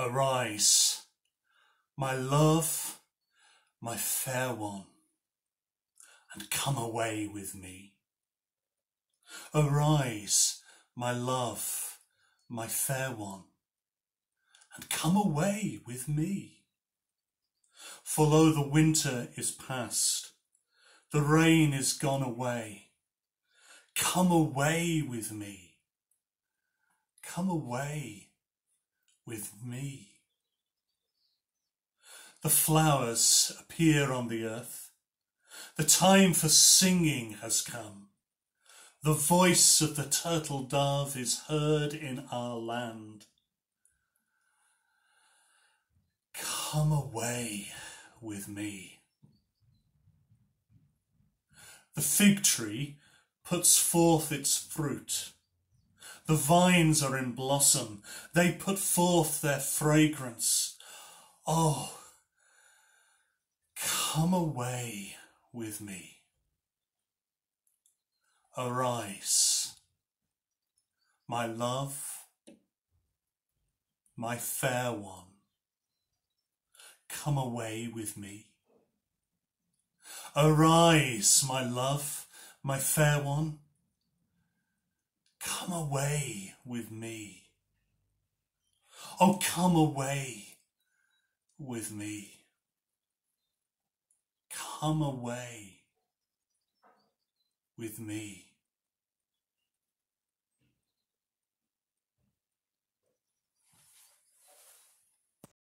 Arise, my love, my fair one, and come away with me. Arise, my love, my fair one, and come away with me. For though the winter is past, the rain is gone away, come away with me. Come away with me. The flowers appear on the earth. The time for singing has come. The voice of the turtle dove is heard in our land. Come away with me. The fig tree puts forth its fruit. The vines are in blossom. They put forth their fragrance. Oh, come away with me. Arise, my love, my fair one, come away with me. Arise, my love, my fair one, come away with me. Oh, come away with me. Come away with me.